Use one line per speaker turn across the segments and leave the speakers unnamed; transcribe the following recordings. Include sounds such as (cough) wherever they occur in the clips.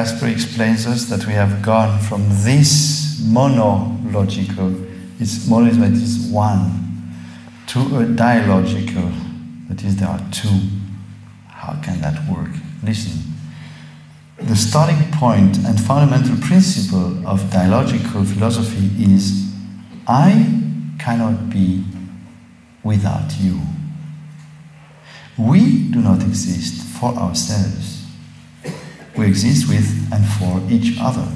Kasper explains us that we have gone from this monological, it's monism that is one, to a dialogical, that is, there are two. How can that work? Listen. The starting point and fundamental principle of dialogical philosophy is I cannot be without you. We do not exist for ourselves. We exist with and for each other.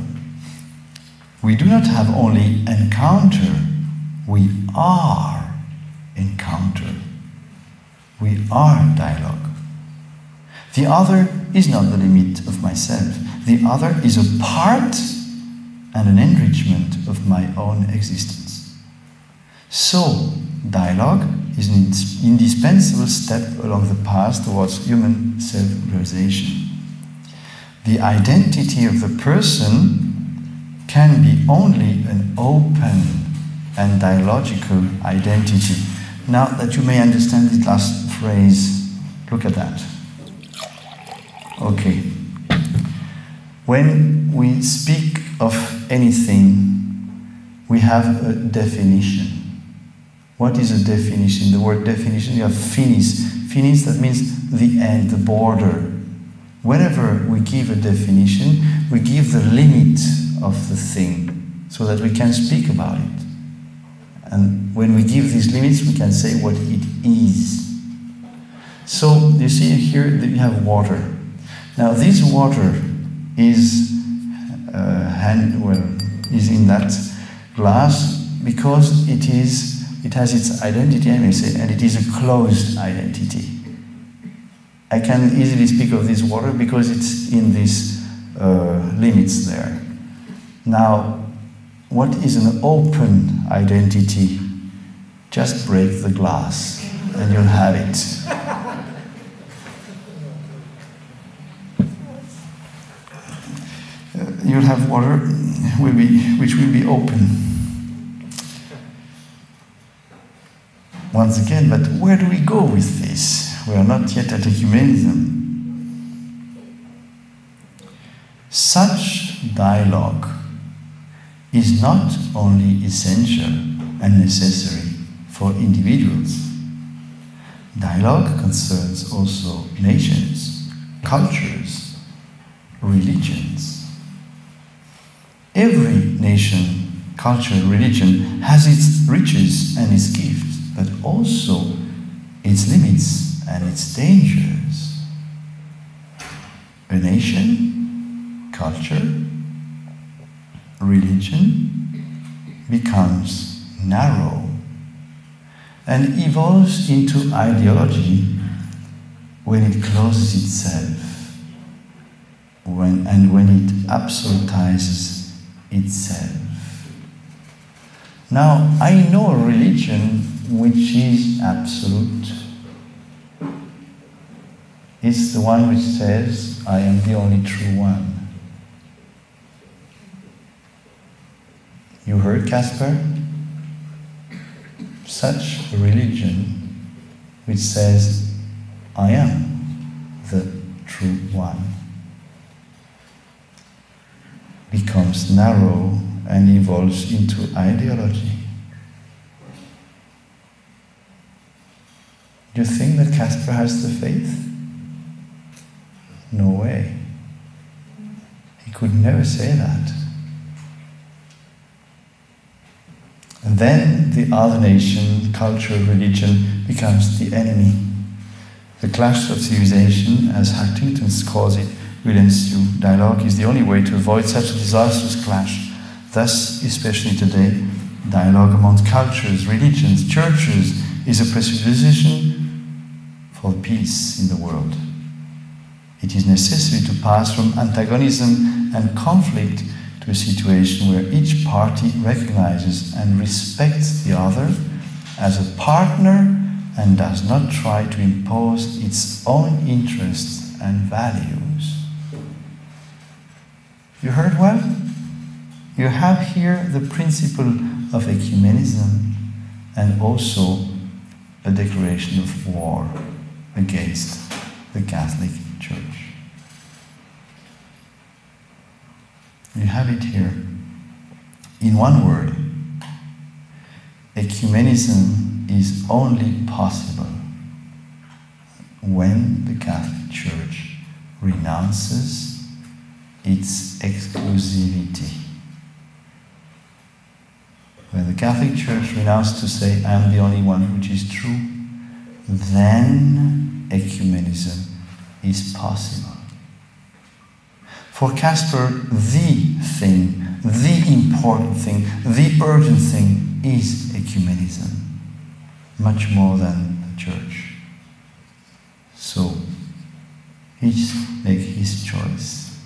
We do not have only encounter, we are encounter. We are dialogue. The other is not the limit of myself. The other is a part and an enrichment of my own existence. So, dialogue is an indispensable step along the path towards human self realization. The identity of the person can be only an open and dialogical identity. Now that you may understand this last phrase, look at that. Okay. When we speak of anything, we have a definition. What is a definition? The word definition, you have finis. Finis, that means the end, the border. Whenever we give a definition, we give the limit of the thing so that we can speak about it. And when we give these limits, we can say what it is. So, you see here that you have water. Now, this water is, uh, hand, well, is in that glass because it is it has its identity, I may say, and it is a closed identity. I can easily speak of this water because it's in these uh, limits there. Now, what is an open identity? Just break the glass and you'll have it. Uh, you'll have water will be, which will be open. Once again, but where do we go with this? We are not yet at ecumenism. Such dialogue is not only essential and necessary for individuals. Dialogue concerns also nations, cultures, religions. Every nation, culture, religion has its riches and its gifts but also its limits and its dangers. A nation, culture, religion becomes narrow and evolves into ideology when it closes itself when, and when it absolutizes itself. Now, I know a religion which is absolute. It's the one which says, I am the only true one. You heard Kasper? Such a religion which says, I am the true one becomes narrow and evolves into ideology. Do you think that Kasper has the faith? No way. He could never say that. And then the other nation, culture, religion becomes the enemy. The clash of civilization, as Huntington calls it, will ensue. Dialogue is the only way to avoid such a disastrous clash. Thus, especially today, dialogue among cultures, religions, churches is a presupposition for peace in the world. It is necessary to pass from antagonism and conflict to a situation where each party recognizes and respects the other as a partner and does not try to impose its own interests and values. You heard well? You have here the principle of ecumenism and also a declaration of war against the Catholic Church. You have it here. In one word, ecumenism is only possible when the Catholic Church renounces its exclusivity. When the Catholic Church renounces to say, I am the only one which is true, then ecumenism is possible. For Kasper, the thing, the important thing, the urgent thing is ecumenism, much more than the church. So, each make his choice.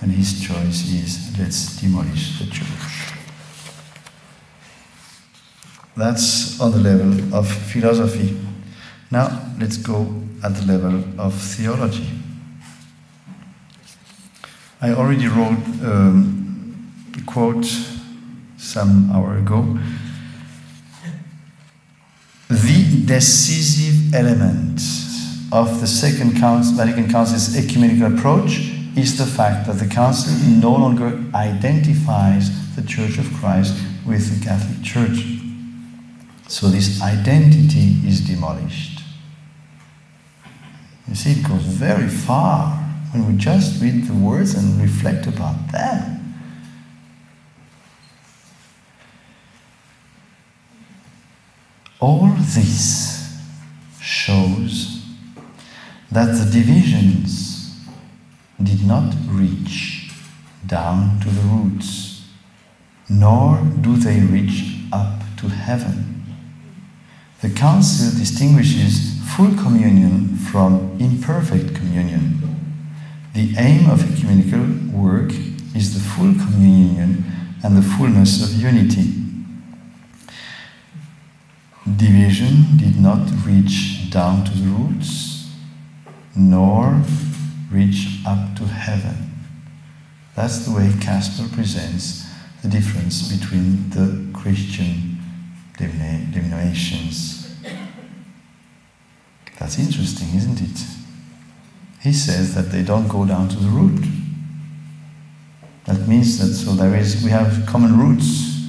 And his choice is let's demolish the church. That's on the level of philosophy. Now let's go at the level of theology. I already wrote um, a quote some hour ago. The decisive element of the Second Council, Vatican Council's ecumenical approach is the fact that the Council no longer identifies the Church of Christ with the Catholic Church. So this identity is demolished. You see, it goes very far when we just read the words and reflect about them. All this shows that the divisions did not reach down to the roots, nor do they reach up to heaven. The Council distinguishes full communion from imperfect communion. The aim of ecumenical work is the full communion and the fullness of unity. Division did not reach down to the roots, nor reach up to heaven. That's the way Kasper presents the difference between the Christian denominations. That's interesting, isn't it? He says that they don't go down to the root. That means that so there is we have common roots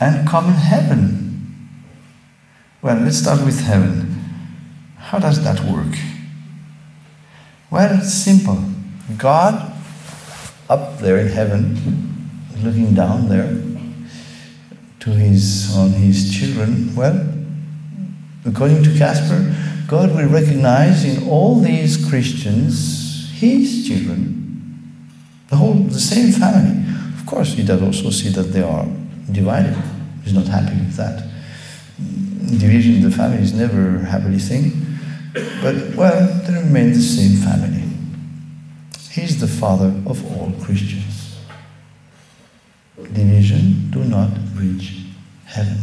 and common heaven. Well, let's start with heaven. How does that work? Well, it's simple. God up there in heaven, looking down there to his on his children. Well, according to Kasper, God will recognize in all these Christians his children. The whole the same family. Of course, he does also see that they are divided. He's not happy with that. Division in the family is never a happy thing. But well, they remain the same family. He's the father of all Christians. Division do not reach heaven.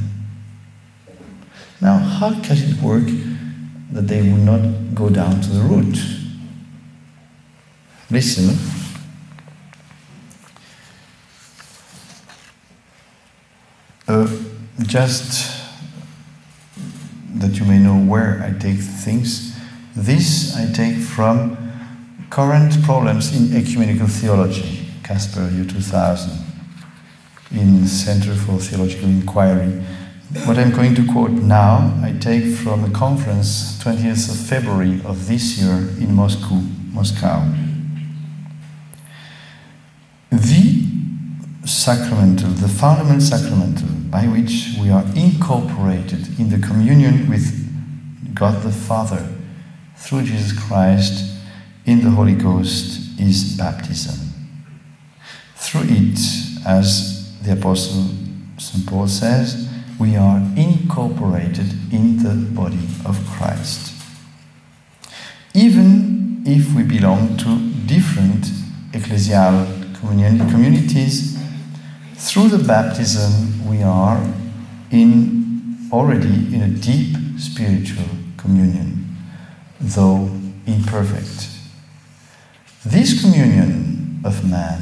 Now, how can it work that they would not go down to the root? Listen. Uh, just that you may know where I take things, this I take from current problems in ecumenical theology, Kasper, year 2000, in Center for Theological Inquiry. What I'm going to quote now, I take from a conference 20th of February of this year in Moscow, Moscow. The sacramental, the fundamental sacramental by which we are incorporated in the communion with God the Father through Jesus Christ in the Holy Ghost is baptism. Through it, as the Apostle St. Paul says, we are incorporated in the body of Christ. Even if we belong to different ecclesial communities, through the baptism we are in already in a deep spiritual communion, though imperfect. This communion of man,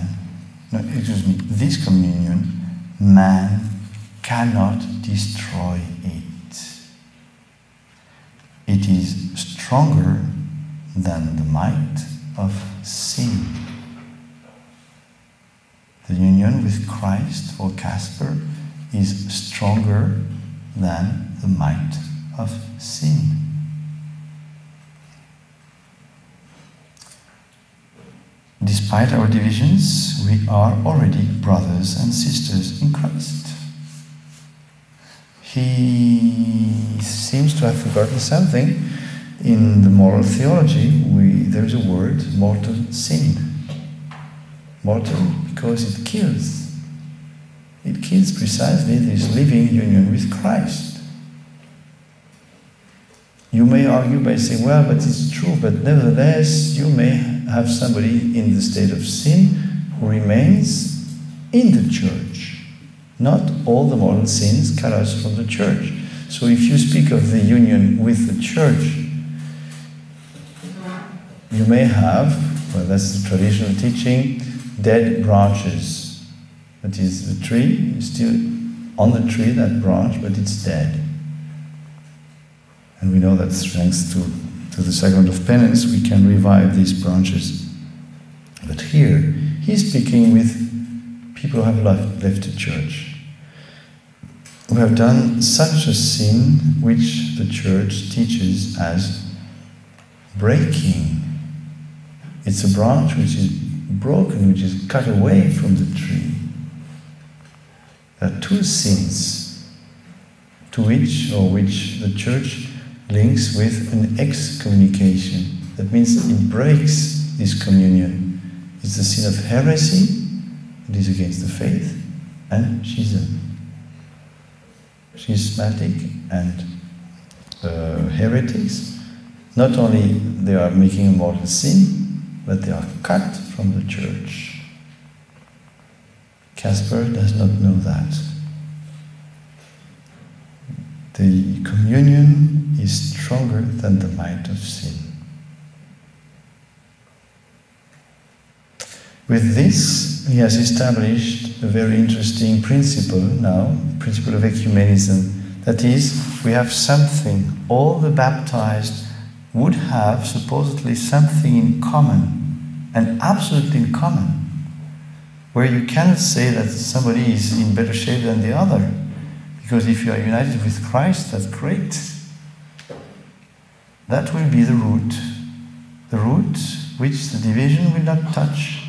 no, excuse me, this communion, man cannot destroy it. It is stronger than the might of sin. The union with Christ for Kasper is stronger than the might of sin. Despite our divisions, we are already brothers and sisters in Christ. He seems to have forgotten something. In the moral theology, we, there is a word, mortal sin. Mortal because it kills. It kills precisely this living union with Christ. You may argue by saying, well, but it's true, but nevertheless, you may have somebody in the state of sin who remains in the church. Not all the modern sins cut us from the church. So if you speak of the union with the church, you may have, well, that's the traditional teaching, dead branches. That is, the tree is still on the tree, that branch, but it's dead. And we know that thanks to, to the sacrament of penance, we can revive these branches. But here, he's speaking with people who have left, left the church, who have done such a sin which the church teaches as breaking. It's a branch which is broken, which is cut away from the tree. There are two sins to which or which the church links with an excommunication. That means it breaks this communion. It's the sin of heresy, it is against the faith, and schism. Schismatic and uh, heretics, not only they are making a mortal sin, but they are cut from the church. Kasper does not know that. The communion is stronger than the might of sin. With this, he has established a very interesting principle now, principle of ecumenism. That is, we have something, all the baptized would have supposedly something in common, and absolutely in common, where you cannot say that somebody is in better shape than the other. Because if you are united with Christ, that's great. That will be the root. The root which the division will not touch.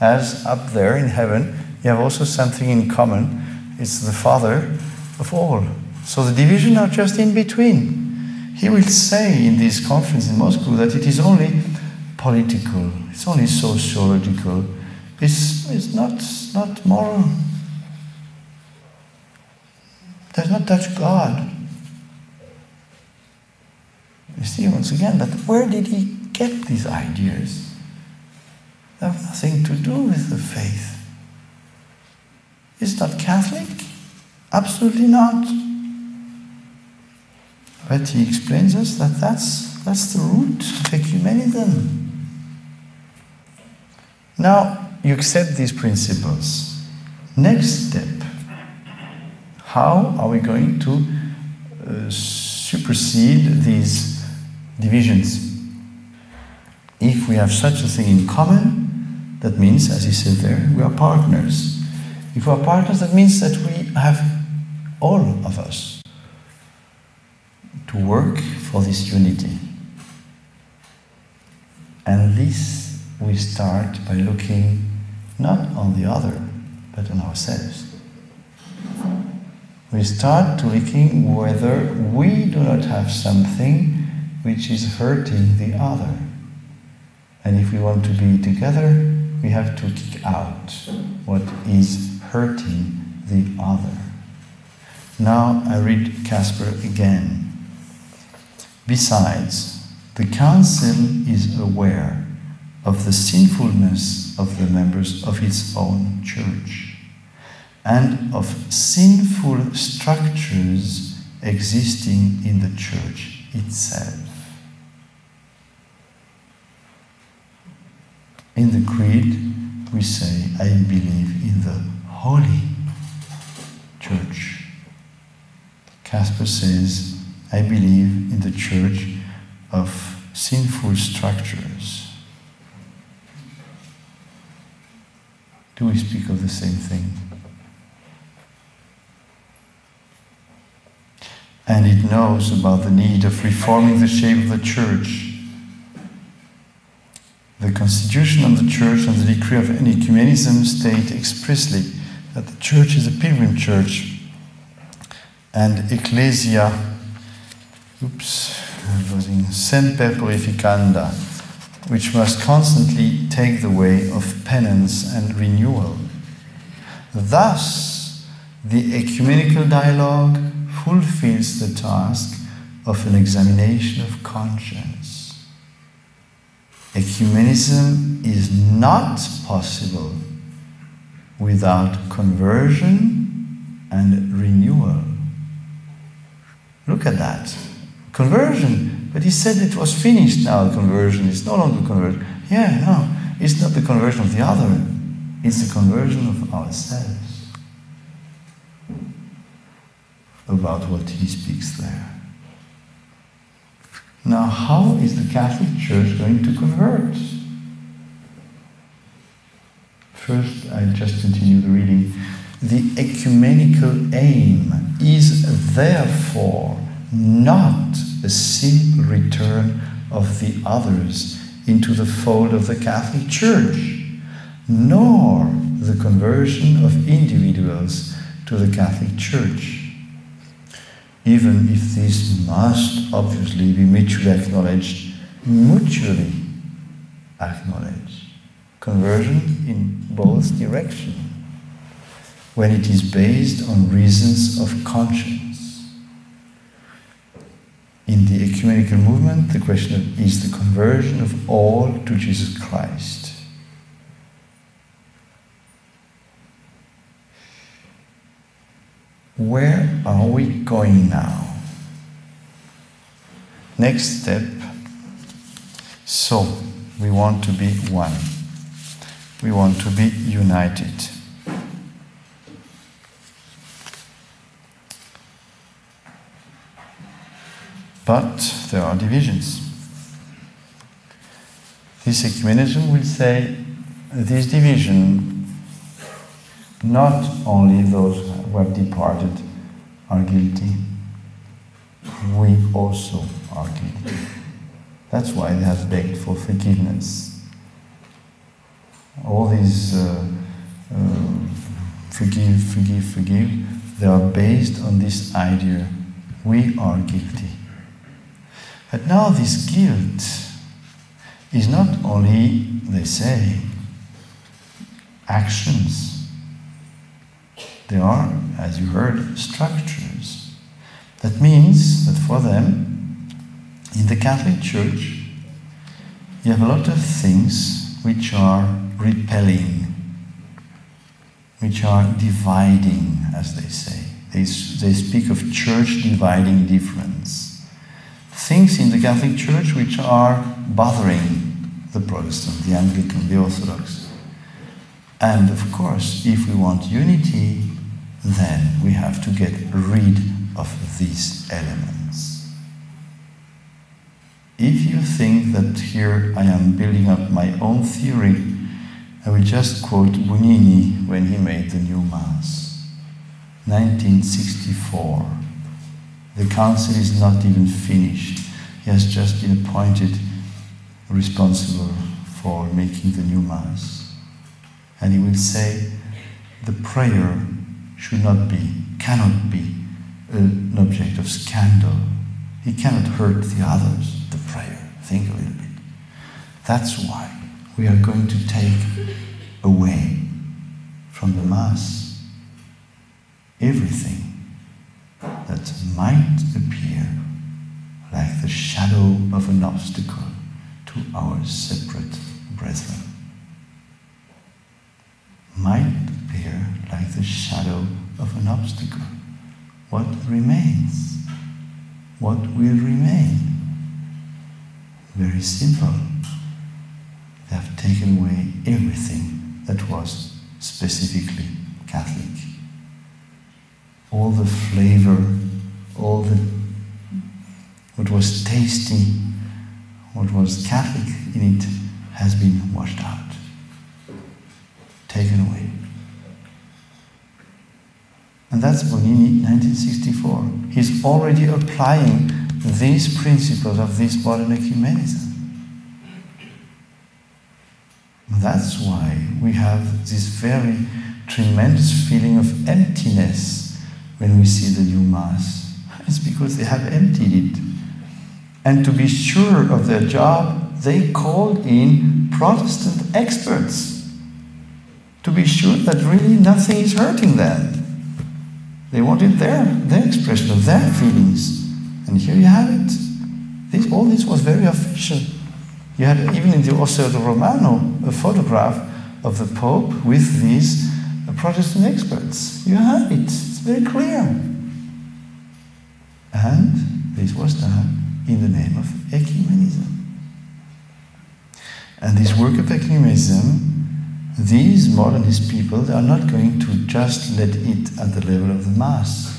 As up there in heaven, you have also something in common. It's the Father of all. So the division are just in between. He will say in this conference in Moscow that it is only political, it's only sociological, it's, it's not, not moral does not touch God. You see, once again, but where did he get these ideas? Have nothing to do with the faith. It's not Catholic. Absolutely not. But he explains us that that's, that's the root of ecumenism. Now, you accept these principles. Next step how are we going to uh, supersede these divisions? If we have such a thing in common, that means, as he said there, we are partners. If we are partners, that means that we have all of us to work for this unity. And this we start by looking not on the other, but on ourselves we start to looking whether we do not have something which is hurting the other. And if we want to be together, we have to kick out what is hurting the other. Now I read Kasper again. Besides, the Council is aware of the sinfulness of the members of its own church and of sinful structures existing in the church itself. In the Creed, we say, I believe in the Holy Church. Kasper says, I believe in the church of sinful structures. Do we speak of the same thing? And it knows about the need of reforming the shape of the church. The Constitution of the Church and the Decree of Ecumenism state expressly that the church is a pilgrim church and Ecclesia, oops, in Semper Purificanda, which must constantly take the way of penance and renewal. Thus, the ecumenical dialogue fulfills the task of an examination of conscience. Ecumenism is not possible without conversion and renewal. Look at that. Conversion. But he said it was finished now, conversion. It's no longer conversion. Yeah, no. It's not the conversion of the other, it's the conversion of ourselves. About what he speaks there. Now, how is the Catholic Church going to convert? First, I just continue the reading. The ecumenical aim is therefore not a simple return of the others into the fold of the Catholic Church, nor the conversion of individuals to the Catholic Church. Even if this must obviously be mutually acknowledged, mutually acknowledged. Conversion in both directions when it is based on reasons of conscience. In the ecumenical movement, the question is the conversion of all to Jesus Christ. Where are we going now? Next step. So, we want to be one. We want to be united. But there are divisions. This ecumenism will say this division, not only those who have departed are guilty, we also are guilty. That's why they have begged for forgiveness. All these uh, uh, forgive, forgive, forgive, they are based on this idea we are guilty. But now this guilt is not only, they say, actions. They are, as you heard, structures. That means that for them, in the Catholic Church, you have a lot of things which are repelling, which are dividing, as they say. They, they speak of church dividing difference things in the Catholic Church which are bothering the Protestant, the Anglican, the Orthodox. And of course, if we want unity, then we have to get rid of these elements. If you think that here I am building up my own theory, I will just quote Bugnini when he made the new Mass. 1964. The council is not even finished. He has just been appointed responsible for making the new Mass. And he will say, the prayer should not be, cannot be an object of scandal. He cannot hurt the others, the prayer. Think a little bit. That's why we are going to take away from the Mass everything that might appear like the shadow of an obstacle to our separate brethren. Might appear like the shadow of an obstacle. What remains? What will remain? Very simple. They have taken away everything that was specifically Catholic all the flavor, all the what was tasty, what was Catholic in it has been washed out. taken away. And that's Bugnini, 1964. He's already applying these principles of this modern ecumenism. That's why we have this very tremendous feeling of emptiness when we see the new Mass. It's because they have emptied it. And to be sure of their job, they called in Protestant experts to be sure that really nothing is hurting them. They wanted their, their expression of their feelings. And here you have it. This, all this was very official. You had even in the Osservatore Romano a photograph of the Pope with these uh, Protestant experts. You have it. It's very clear. And this was done in the name of ecumenism. And this work of ecumenism these modernist people they are not going to just let it at the level of the mass.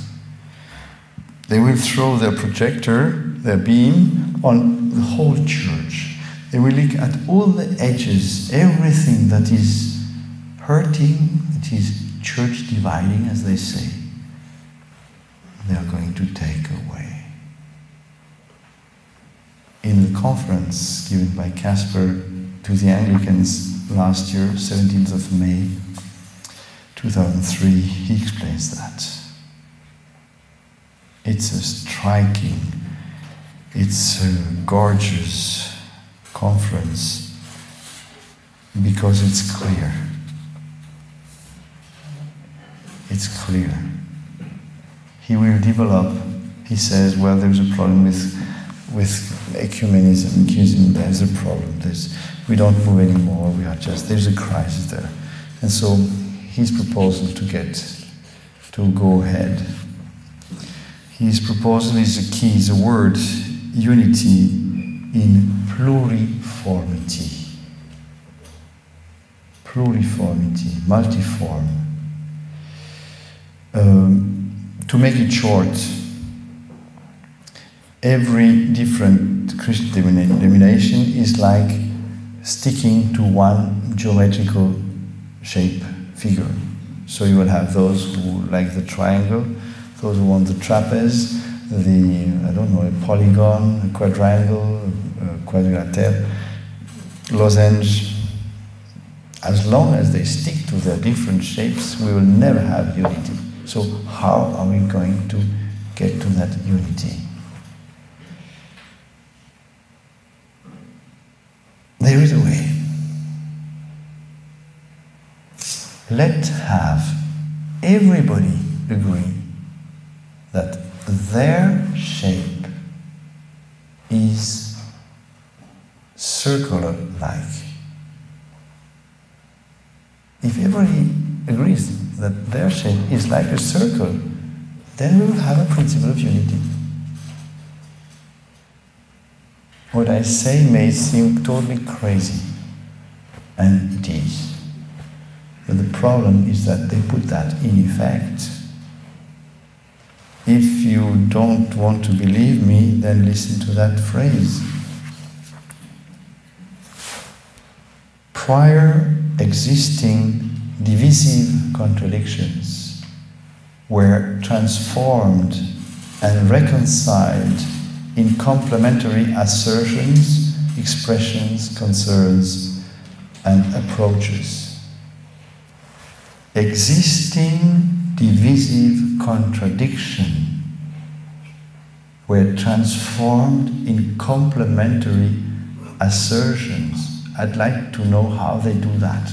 They will throw their projector, their beam, on the whole church. They will look at all the edges, everything that is hurting, that is church dividing, as they say. They are going to take away. In the conference given by Kasper to the Anglicans last year, 17th of May 2003, he explains that. It's a striking, it's a gorgeous conference because it's clear. It's clear. He will develop, he says, well, there's a problem with, with ecumenism. Ecumenism, there's a problem. There's, we don't move anymore. We are just, there's a crisis there. And so his proposal to get, to go ahead, his proposal is a key, is a word, unity in pluriformity. Pluriformity, multiform. Um, to make it short, every different Christian denomination is like sticking to one geometrical shape figure. So you will have those who like the triangle, those who want the trapeze, the, I don't know, a polygon, a quadrangle, a quadrilatère, lozenge. As long as they stick to their different shapes, we will never have unity. So how are we going to get to that unity? There is a way. Let have everybody agree that their shape is circular like. If everybody agrees that their shape is like a circle, then we will have a principle of unity. What I say may seem totally crazy, and it is. But the problem is that they put that in effect. If you don't want to believe me, then listen to that phrase. Prior existing divisive contradictions were transformed and reconciled in complementary assertions, expressions, concerns, and approaches. Existing divisive contradiction were transformed in complementary assertions. I'd like to know how they do that.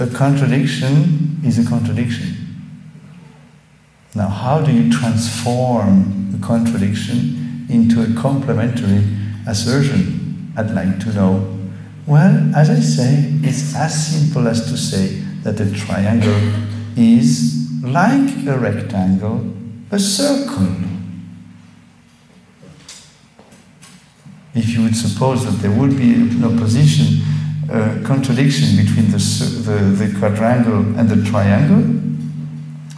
A contradiction is a contradiction. Now, how do you transform the contradiction into a complementary assertion? I'd like to know. Well, as I say, it's as simple as to say that a triangle is like a rectangle, a circle. If you would suppose that there would be an opposition, a contradiction between the, the, the quadrangle and the triangle,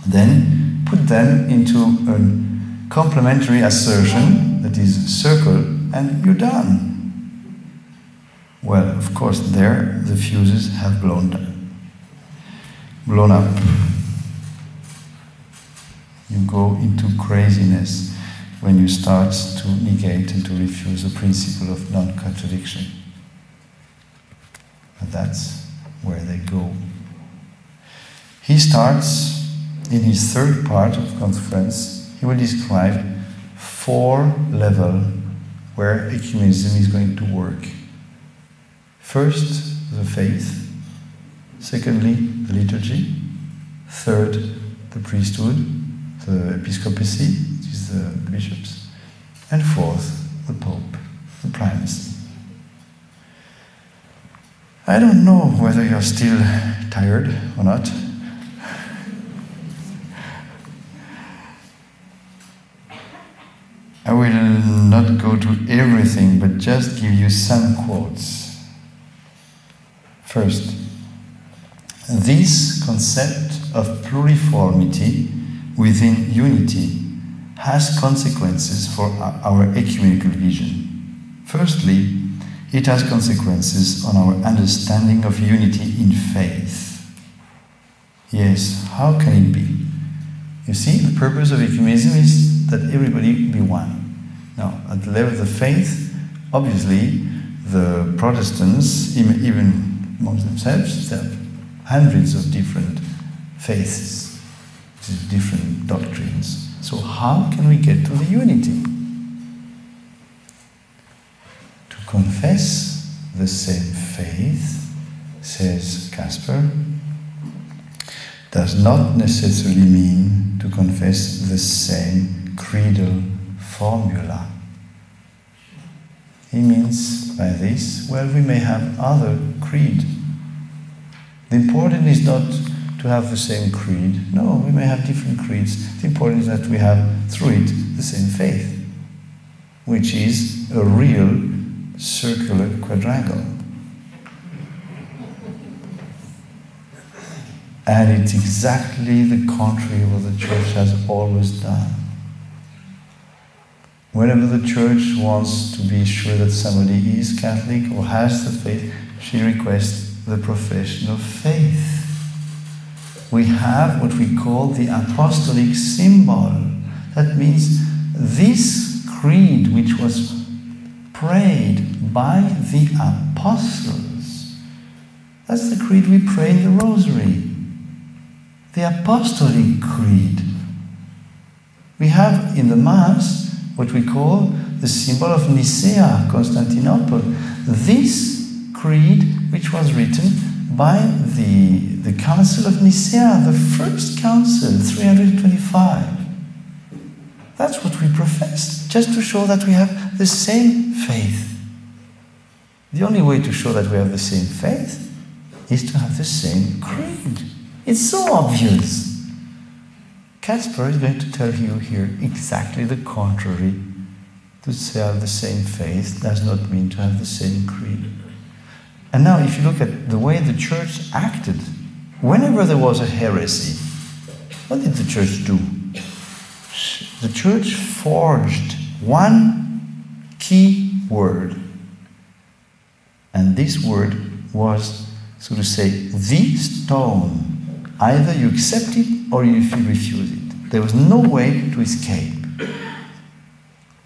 then put them into a complementary assertion that is circle, and you're done. Well, of course, there the fuses have blown, blown up. You go into craziness when you start to negate and to refuse the principle of non contradiction. And that's where they go. He starts in his third part of conference, he will describe four levels where ecumenism is going to work. First, the faith. Secondly, the liturgy. Third, the priesthood, the episcopacy, which is the bishops. And fourth, the pope, the primacy. I don't know whether you're still tired or not. I will not go to everything, but just give you some quotes. First, this concept of pluriformity within unity has consequences for our ecumenical vision. Firstly, it has consequences on our understanding of unity in faith. Yes, how can it be? You see, the purpose of ecumenism is that everybody be one. Now, at the level of the faith, obviously, the Protestants, even amongst themselves, have hundreds of different faiths, different doctrines. So, how can we get to the unity? To confess the same faith, says Kasper, does not necessarily mean to confess the same creedal formula. He means by this, well, we may have other creed. The important is not to have the same creed. No, we may have different creeds. The important is that we have through it the same faith, which is a real circular quadrangle. And it's exactly the contrary of what the church has always done. Whenever the church wants to be sure that somebody is Catholic or has the faith, she requests the profession of faith. We have what we call the apostolic symbol. That means this creed, which was prayed by the apostles, that's the creed we pray in the Rosary the Apostolic Creed. We have in the Mass what we call the symbol of Nicaea, Constantinople. This creed, which was written by the, the Council of Nicaea, the first council, 325. That's what we profess, just to show that we have the same faith. The only way to show that we have the same faith is to have the same creed. It's so obvious. Kasper is going to tell you here exactly the contrary. To say have the same faith does not mean to have the same creed. And now, if you look at the way the church acted, whenever there was a heresy, what did the church do? The church forged one key word. And this word was, so to say, the stone Either you accept it or you refuse it. There was no way to escape.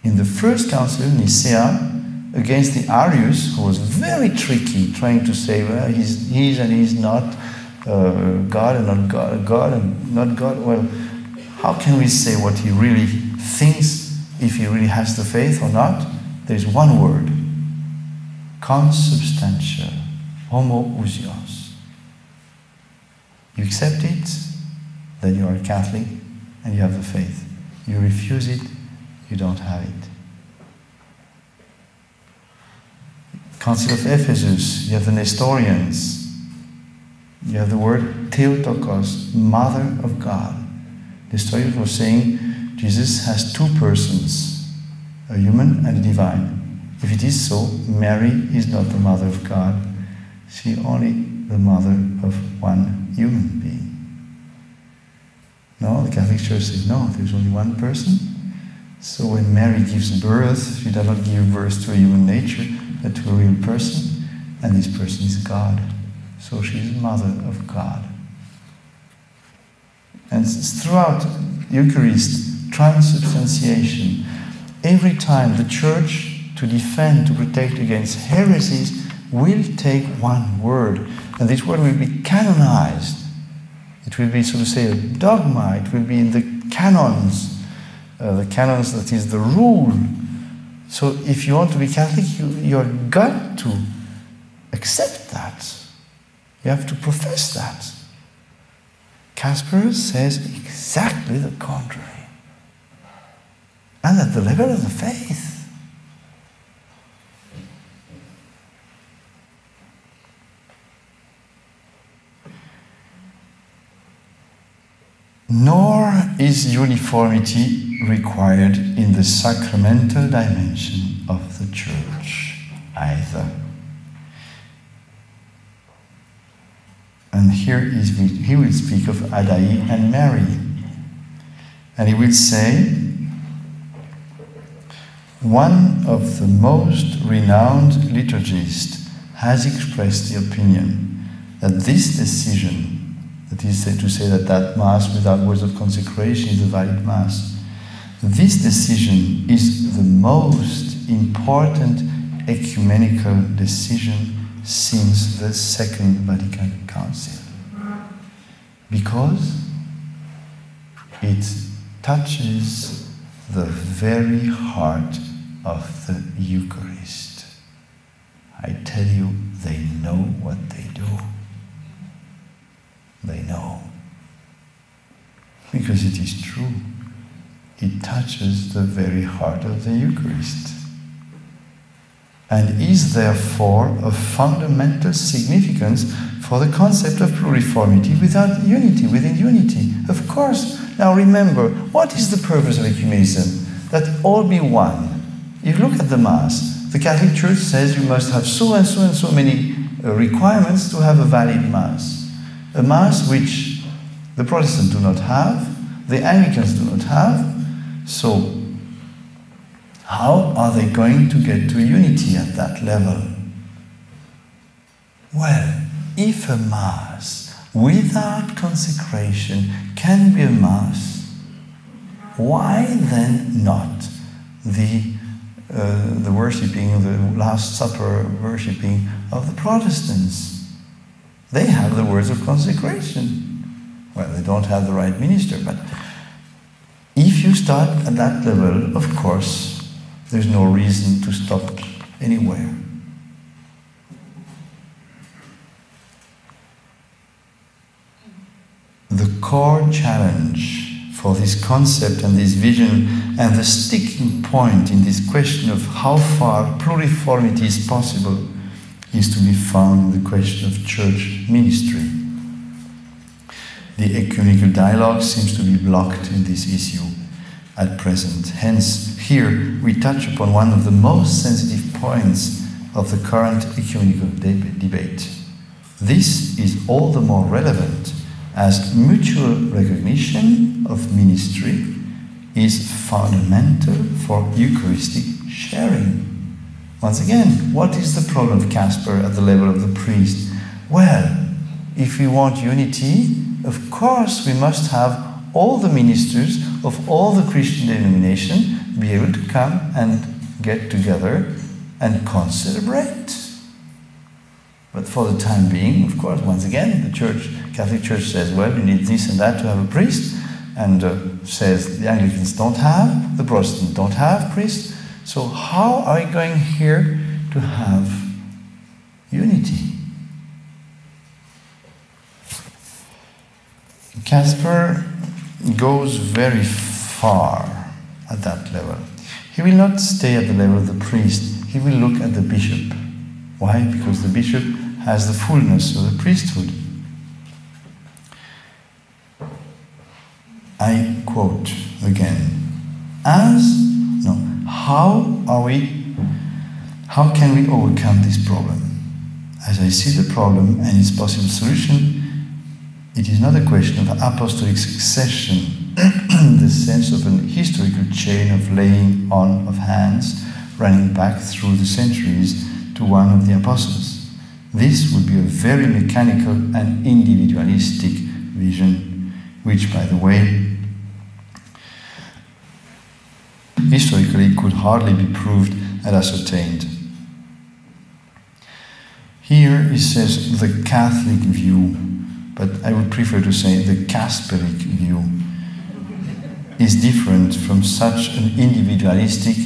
In the first council, Nicaea, against the Arius, who was very tricky, trying to say, well, he's, he's and he's not uh, God and not God, God and not God. Well, how can we say what he really thinks if he really has the faith or not? There's one word consubstantial, homoousios. You accept it, then you are a Catholic and you have the faith. You refuse it, you don't have it. Council of Ephesus, you have the Nestorians. You have the word Theotokos, Mother of God. Nestorians was saying Jesus has two persons, a human and a divine. If it is so, Mary is not the Mother of God. She only the mother of one human being. No, the Catholic Church says no, there's only one person. So when Mary gives birth, she does not give birth to a human nature, but to a real person. and this person is God. So she is mother of God. And throughout Eucharist, transubstantiation, every time the church, to defend, to protect against heresies, will take one word, and this word will be canonized. It will be, so to say, a dogma. It will be in the canons, uh, the canons that is the rule. So if you want to be Catholic, you, you're got to accept that. You have to profess that. Kasper says exactly the contrary. And at the level of the faith. Nor is uniformity required in the sacramental dimension of the church either. And here he will speak of Addai and Mari. And he will say, one of the most renowned liturgists has expressed the opinion that this decision, that is to say that that Mass without words of consecration is a valid Mass, this decision is the most important ecumenical decision since the Second Vatican Council. Because it touches the very heart of the Eucharist. I tell you, they know what they do. They know. Because it is true. It touches the very heart of the Eucharist and is therefore of fundamental significance for the concept of pluriformity without unity, within unity. Of course. Now remember, what is the purpose of ecumenism? That all be one. If you look at the Mass, the Catholic Church says you must have so and so and so many uh, requirements to have a valid Mass. A Mass which the Protestants do not have, the Anglicans do not have. So how are they going to get to unity at that level? Well, if a Mass without consecration can be a Mass, why then not the, uh, the worshipping, the Last Supper worshipping of the Protestants? They have the words of consecration. Well, they don't have the right minister, but if you start at that level, of course, there's no reason to stop anywhere. The core challenge for this concept and this vision and the sticking point in this question of how far pluriformity is possible is to be found in the question of church ministry. The ecumenical dialogue seems to be blocked in this issue at present. Hence, here we touch upon one of the most sensitive points of the current ecumenical deb- debate. This is all the more relevant as mutual recognition of ministry is fundamental for Eucharistic sharing. Once again, what is the problem of Kasper at the level of the priest? Well, if we want unity, of course we must have all the ministers of all the Christian denomination be able to come and get together and concelebrate. But for the time being, of course, once again, the Church, Catholic Church says, well, you need this and that to have a priest, and uh, says the Anglicans don't have, the Protestants don't have priests. So how are we going here to have unity? Kasper goes very far at that level. He will not stay at the level of the priest, he will look at the bishop. Why? Because the bishop has the fullness of the priesthood. I quote again As, how are we, how can we overcome this problem? As I see the problem and its possible solution, it is not a question of apostolic succession, in (clears throat) the sense of an historical chain of laying on of hands running back through the centuries to one of the apostles. This would be a very mechanical and individualistic vision, which, by the way, historically could hardly be proved and ascertained. Here he says the Catholic view, but I would prefer to say the Kasperic view is different from such an individualistic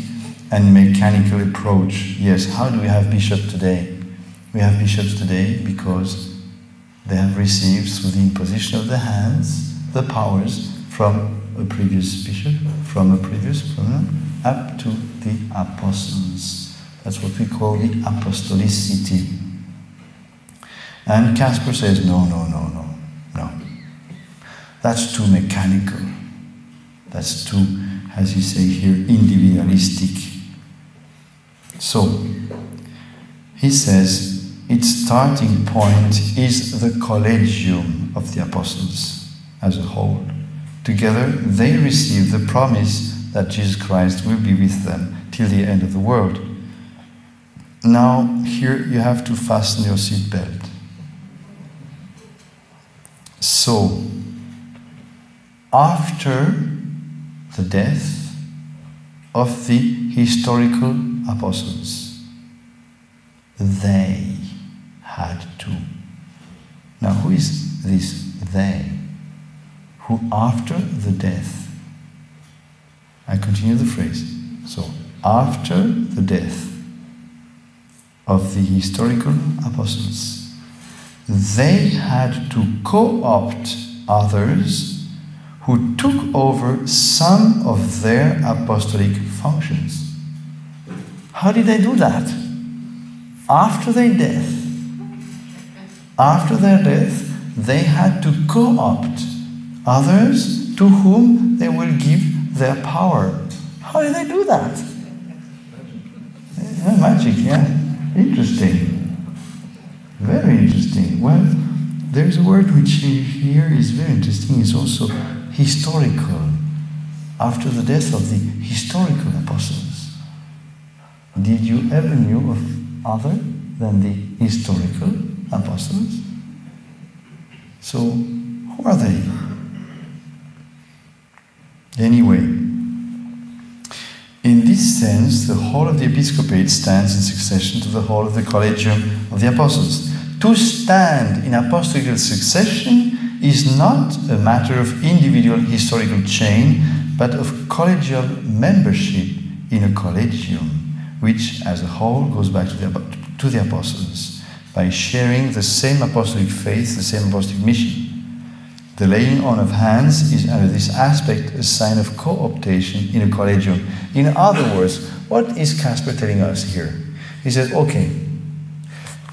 and mechanical approach. Yes, how do we have bishops today? We have bishops today because they have received, through the imposition of the hands, the powers from a previous bishop, from a previous prominent, up to the apostles. That's what we call the apostolicity. And Kasper says, no, no, no, no, no. That's too mechanical. That's too, as you say here, individualistic. So, he says, its starting point is the collegium of the apostles as a whole. Together, they receive the promise that Jesus Christ will be with them till the end of the world. Now, here you have to fasten your seatbelt. So, after the death of the historical apostles, they had to. Now, who is this they? Who, after the death, I continue the phrase. So, after the death of the historical apostles, they had to co opt others who took over some of their apostolic functions. How did they do that? After their death, after their death, they had to co opt others to whom they will give their power. How do they do that? Yeah, magic, yeah. Interesting. Very interesting. Well, there's a word which here is very interesting. It's also historical. After the death of the historical apostles, did you ever knew of other than the historical apostles? So, who are they? Anyway, in this sense, the whole of the episcopate stands in succession to the whole of the collegium of the apostles. To stand in apostolical succession is not a matter of individual historical chain, but of collegial membership in a collegium, which as a whole goes back to the, to the apostles by sharing the same apostolic faith, the same apostolic mission. The laying on of hands is, under this aspect, a sign of co optation in a collegium. In other words, what is Kasper telling us here? He says, okay,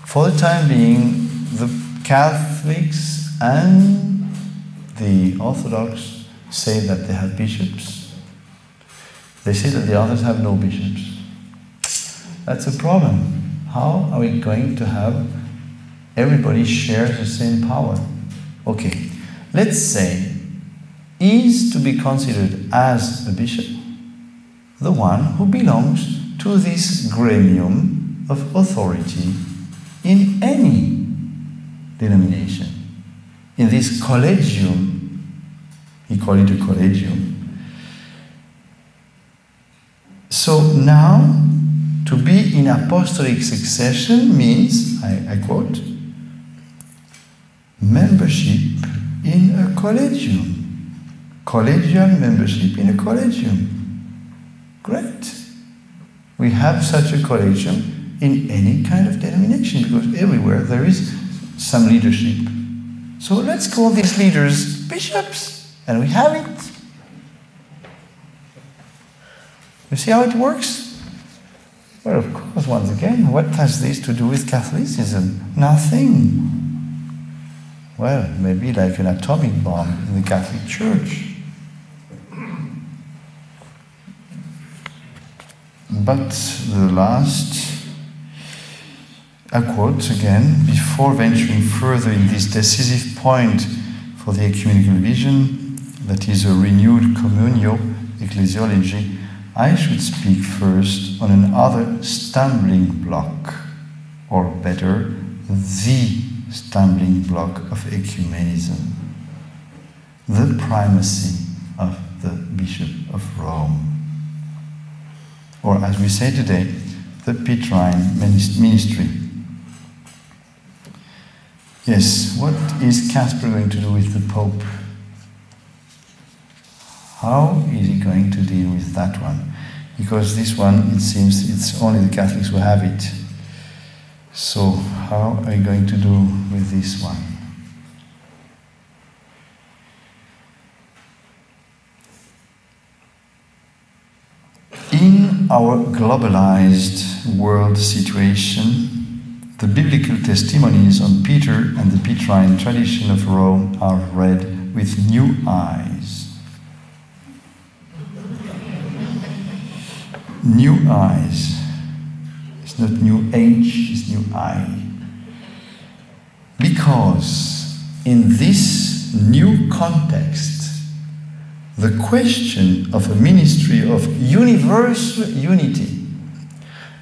for the time being, the Catholics and the Orthodox say that they have bishops. They say that the others have no bishops. That's a problem. How are we going to have everybody share the same power? Okay, let's say is to be considered as a bishop the one who belongs to this gremium of authority in any denomination. In this collegium, he called it a collegium. So now, to be in apostolic succession means, I, I quote, membership in a collegium. Collegial membership in a collegium. Great. We have such a collegium in any kind of denomination because everywhere there is some leadership. So let's call these leaders bishops, and we have it. You see how it works? Well, of course, once again, what has this to do with Catholicism? Nothing. Well, maybe like an atomic bomb in the Catholic Church. But the last I quote again before venturing further in this decisive point for the ecumenical vision, that is a renewed communio ecclesiology, I should speak first on another stumbling block, or better, the stumbling block of ecumenism, the primacy of the Bishop of Rome. Or, as we say today, the Petrine ministry. Yes, what is Kasper going to do with the Pope? How is he going to deal with that one? Because this one, it seems, it's only the Catholics who have it. So, how are you going to do with this one? In our globalized world situation, the biblical testimonies on Peter and the Petrine tradition of Rome are read with new eyes. New eyes. Not new age, it's new I. Because in this new context, the question of a ministry of universal unity,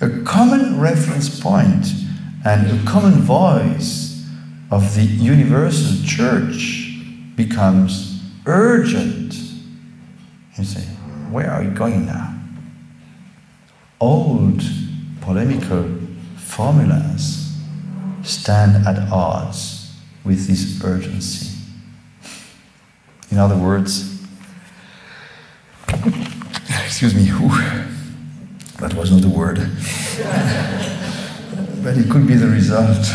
a common reference point, and a common voice of the universal church becomes urgent. You say, where are you going now? Old polemical formulas stand at odds with this urgency. In other words, (laughs) excuse me, whew, that was not the word, (laughs) but it could be the result. (laughs)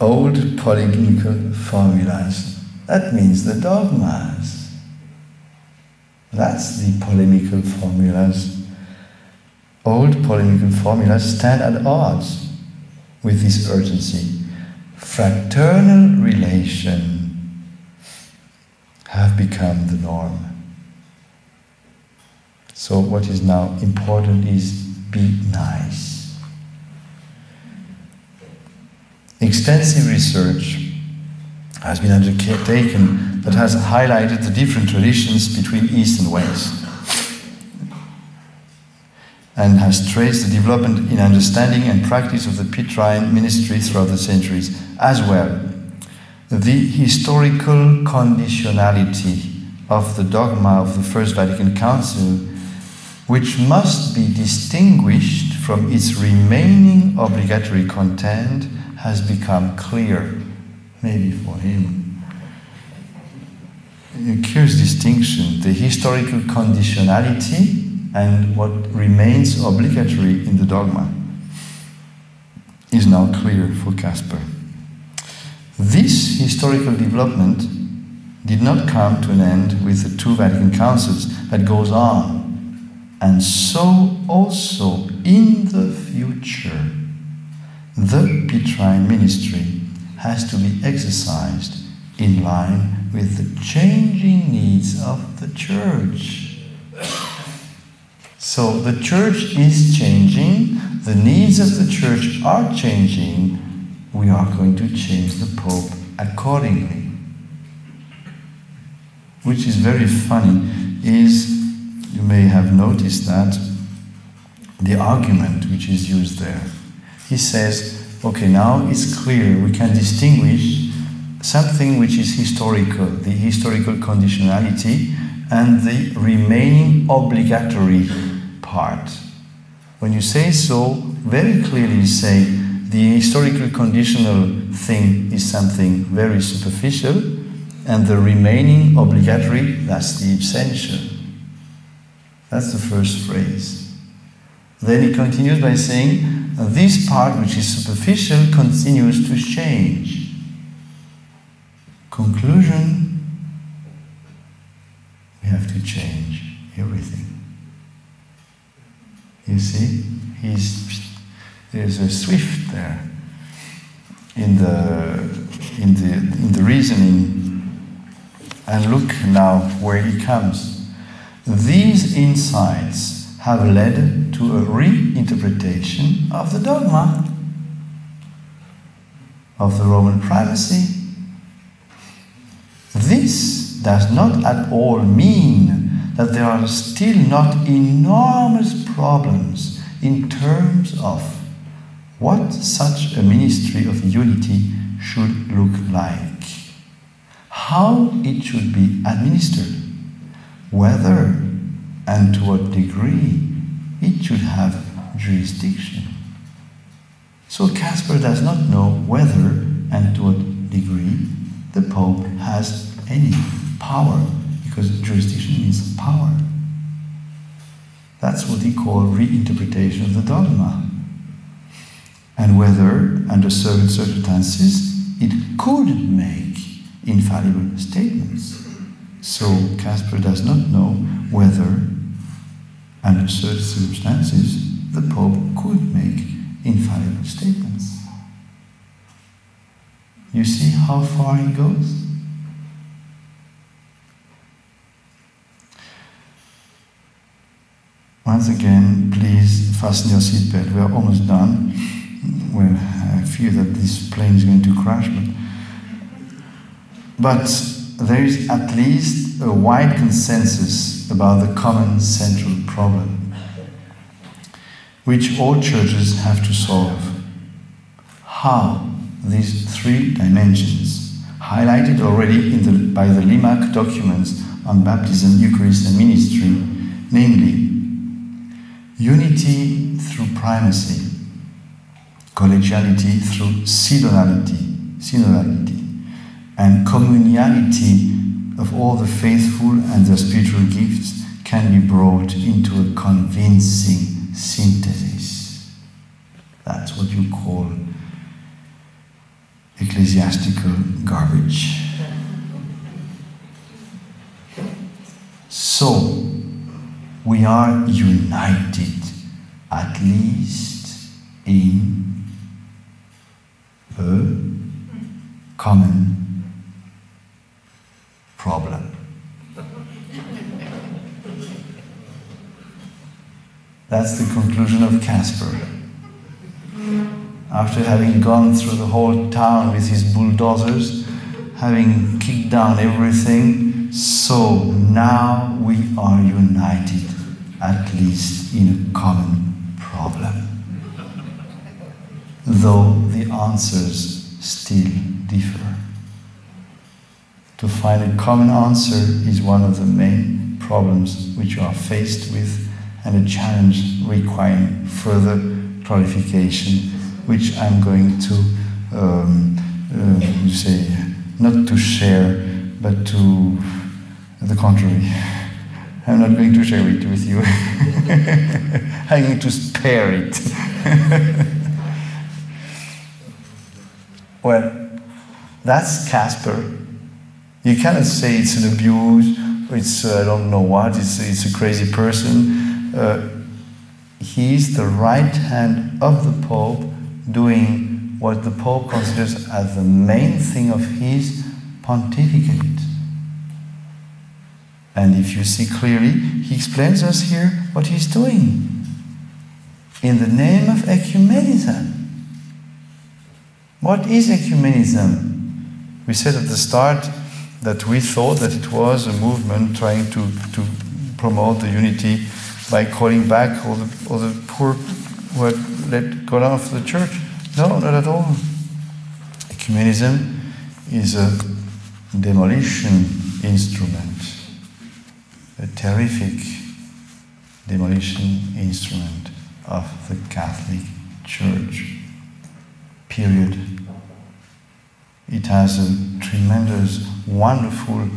Old polemical formulas. That means the dogmas. That's the polemical formulas. Old polemical formulas stand at odds with this urgency. Fraternal relation have become the norm. So, what is now important is be nice. Extensive research has been undertaken that has highlighted the different traditions between East and West and has traced the development in understanding and practice of the Petrine ministry throughout the centuries, as well the historical conditionality of the dogma of the First Vatican Council, which must be distinguished from its remaining obligatory content, has become clear maybe for him. A curious distinction the historical conditionality and what remains obligatory in the dogma is now clear for Kasper. This historical development did not come to an end with the two Vatican Councils that goes on. And so also in the future, the Petrine ministry has to be exercised in line with the changing needs of the church. So the church is changing, the needs of the church are changing, we are going to change the Pope accordingly. Which is very funny, is you may have noticed that the argument which is used there. He says, okay, now it's clear we can distinguish something which is historical, the historical conditionality, and the remaining obligatory part. When you say so, very clearly you say the historical conditional thing is something very superficial, and the remaining obligatory, that's the essential. That's the first phrase. Then he continues by saying, this part which is superficial continues to change. Conclusion, we have to change everything. You see, he's, there's a swift there in the, in, the, in the reasoning. And look now where he comes. These insights have led to a reinterpretation of the dogma of the Roman primacy. This does not at all mean that there are still not enormous problems in terms of what such a ministry of unity should look like, how it should be administered, whether and to what degree it should have jurisdiction. So Kasper does not know whether and to what degree the Pope has any power, because jurisdiction means power. That's what he called reinterpretation of the dogma. And whether, under certain circumstances, it could make infallible statements. So Kasper does not know whether, under certain circumstances, the Pope could make infallible statements. You see how far he goes? Once again, please fasten your seatbelt. We are almost done. Well, I fear that this plane is going to crash, but, but there is at least a wide consensus about the common central problem, which all churches have to solve. How these three dimensions, highlighted already the, by the Lima documents on baptism, Eucharist, and ministry, namely unity through primacy, collegiality through synodality, synodality, and communality of all the faithful and their spiritual gifts can be brought into a convincing synthesis. That's what you call ecclesiastical garbage. So, we are united, at least in a common problem. That's the conclusion of Kasper. after having gone through the whole town with his bulldozers, having kicked down everything, so now we are united, at least in a common problem. Though the answers still differ. To find a common answer is one of the main problems which you are faced with and a challenge requiring further clarification which I'm going to um, uh, say not to share, but to the contrary. (laughs) I'm not going to share it with you. (laughs) I'm going to spare it. (laughs) well, that's Kasper. You cannot say it's an abuse, it's uh, I don't know what, it's, it's a crazy person. Uh, he's the right hand of the Pope doing what the Pope considers as the main thing of his pontificate. And if you see clearly, he explains us here what he's doing. In the name of ecumenism. What is ecumenism? We said at the start that we thought that it was a movement trying to, to promote the unity by calling back all the, all the poor who had let go off the church. No, not at all. Ecumenism is a demolition instrument, a terrific demolition instrument of the Catholic Church. Period. It has a tremendous, wonderful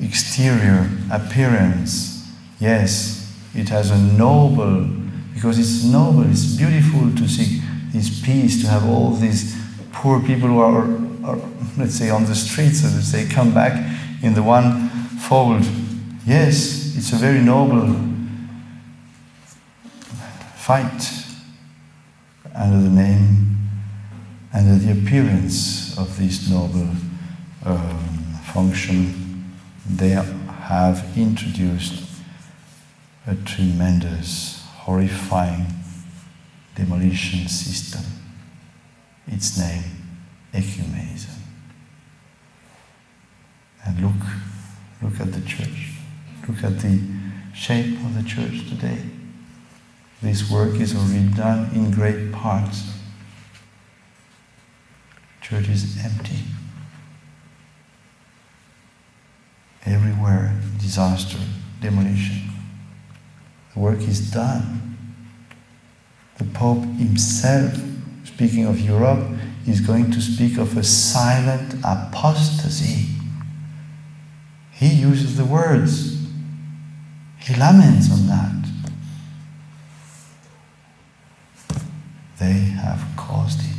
exterior appearance. Yes, it has a noble, because it's noble, it's beautiful to see this peace, to have all these poor people who are, are let's say, on the streets, so to say, come back in the one fold. Yes, it's a very noble fight under the name, under the appearance of this noble um, function. They have introduced a tremendous, horrifying demolition system. Its name, ecumenism. And look, look at the church. Look at the shape of the church today. This work is already done in great parts. Church is empty. Everywhere, disaster, demolition. The work is done. The Pope himself, speaking of Europe, is going to speak of a silent apostasy. He uses the words. He laments on that. They have caused it.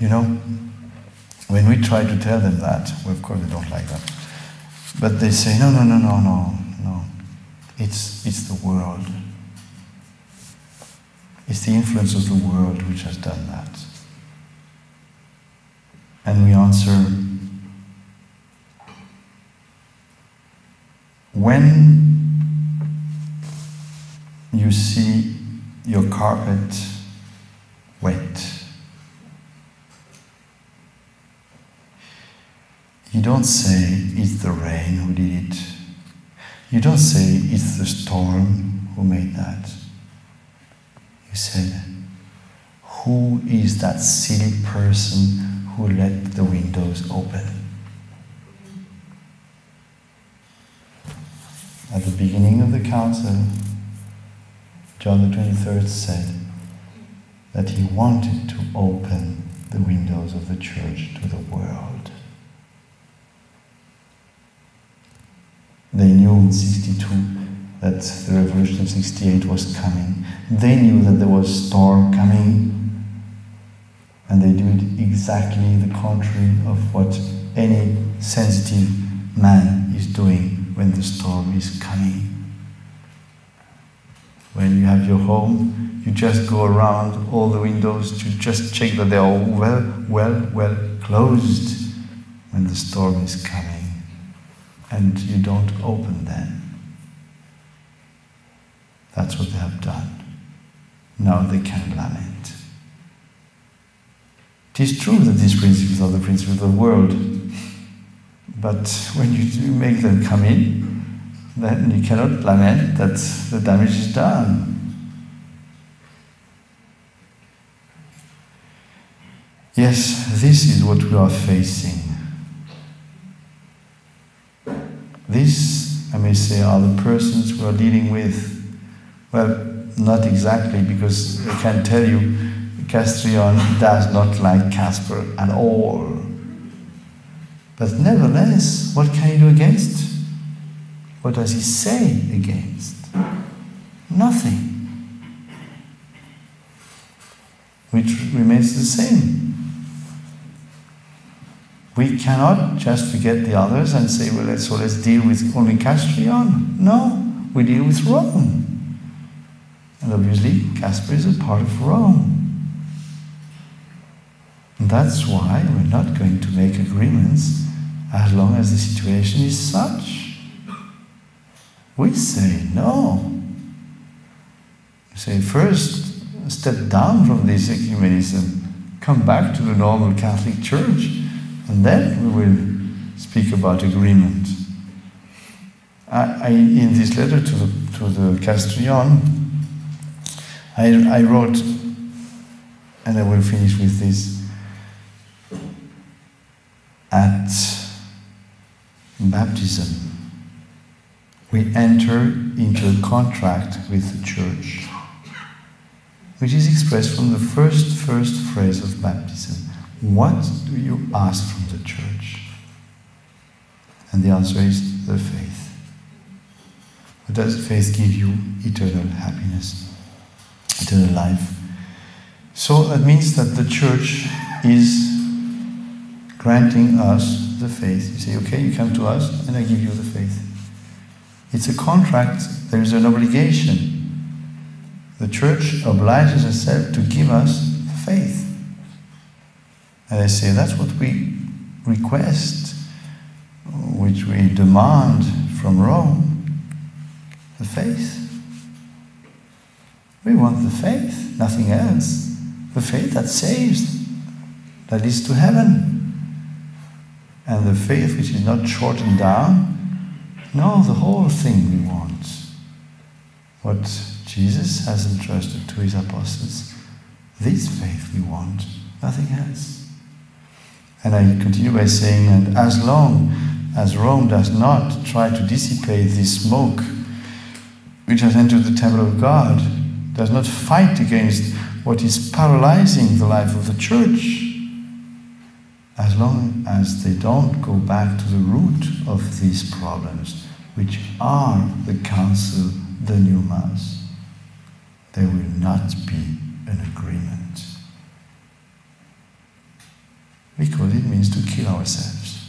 You know, when we try to tell them that, well, of course they don't like that, but they say, no, no, no, no, no, no. It's, it's the world. It's the influence of the world which has done that. And we answer, when you see your carpet wet, you don't say it's the rain who did it. You don't say it's the storm who made that. You said, Who is that silly person who let the windows open? At the beginning of the council, John the 23rd said that he wanted to open the windows of the church to the world. They knew in 62 that the revolution of 68 was coming. They knew that there was a storm coming, and they did exactly the contrary of what any sensitive man is doing when the storm is coming. When you have your home, you just go around all the windows to just check that they are well, well, well closed when the storm is coming. And you don't open them. That's what they have done. Now they can lament. It is true that these principles are the principles of the world, but when you do make them come in, then you cannot lament that the damage is done. Yes, this is what we are facing. These, I may say, are the persons we are dealing with. Well, not exactly, because I can tell you, Castrillon (laughs) does not like Kasper at all. But nevertheless, what can he do against? What does he say against? Nothing. Which remains the same. We cannot just forget the others and say, well, let's, so let's deal with only Castrillon. No, we deal with Rome. And obviously, Kasper is a part of Rome. And that's why we're not going to make agreements as long as the situation is such. We say no. We say first, step down from this ecumenism, come back to the normal Catholic Church, and then we will speak about agreement. I, I, in this letter to the, to the Castrillon, I, I wrote, and I will finish with this. At baptism, we enter into a contract with the church, which is expressed from the first, first phrase of baptism. What do you ask from the church? And the answer is the faith. What does faith give you? Eternal happiness, eternal life. So that means that the church is granting us the faith. You say, okay, you come to us, and I give you the faith. It's a contract, there is an obligation. The church obliges herself to give us faith. And I say that's what we request, which we demand from Rome the faith. We want the faith, nothing else. The faith that saves, that leads to heaven. And the faith which is not shortened down, No, the whole thing we want. What Jesus has entrusted to his apostles. This faith we want, nothing else. And I continue by saying, and as long as Rome does not try to dissipate this smoke which has entered the temple of God, does not fight against what is paralyzing the life of the church, as long as they don't go back to the root of these problems, which are the council, the new mass, there will not be an agreement. Because it means to kill ourselves.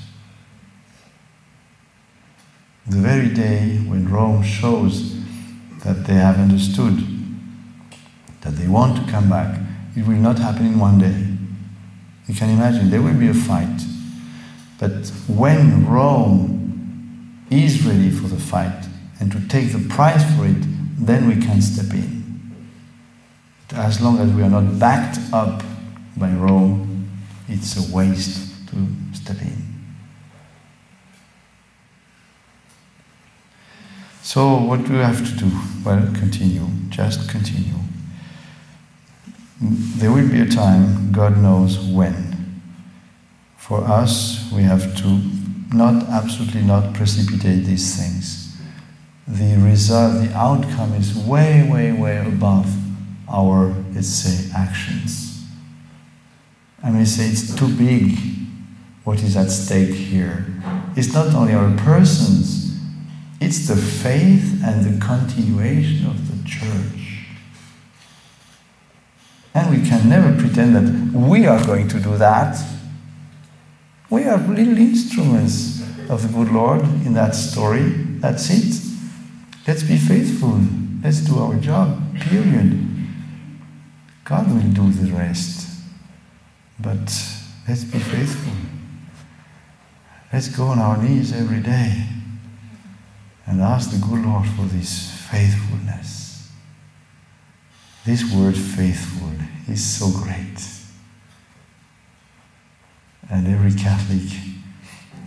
The very day when Rome shows that they have understood that they want to come back, it will not happen in one day. You can imagine there will be a fight. But when Rome is ready for the fight and to take the price for it, then we can step in. As long as we are not backed up by Rome, it's a waste to step in. So, what do we have to do? Well, continue. Just continue. Mm, there will be a time, God knows when. For us, we have to not absolutely not precipitate these things. The result, the outcome is way, way, way above our, let's say, actions. I may say it's too big what is at stake here. It's not only our persons, it's the faith and the continuation of the church. And we can never pretend that we are going to do that. We are little instruments of the good Lord in that story. That's it. Let's be faithful. Let's do our job, period. God will do the rest. But let's be faithful. Let's go on our knees every day and ask the good Lord for this faithfulness. This word faithful is so great. And every Catholic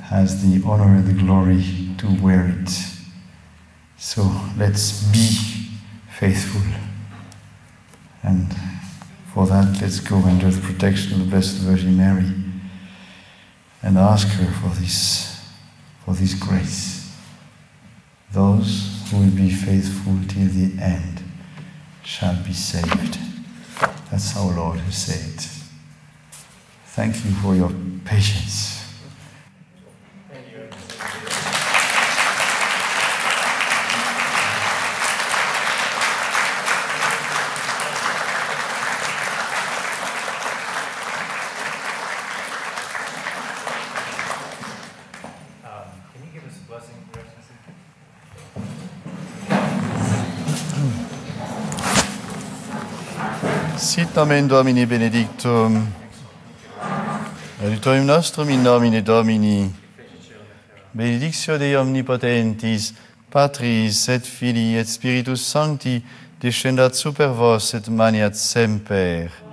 has the honor and the glory to wear it. So let's be faithful. And for that, let's go under the protection of the Blessed Virgin Mary and ask her for this, for this grace. Those who will be faithful till the end shall be saved. That's our Lord has said. Thank you for your patience. Amen Domini benedictum. Adiutorium nostrum in nomine Domini. Benedictio Dei omnipotentis, Patris et Filii et Spiritus Sancti, descendat super vos et maniat semper.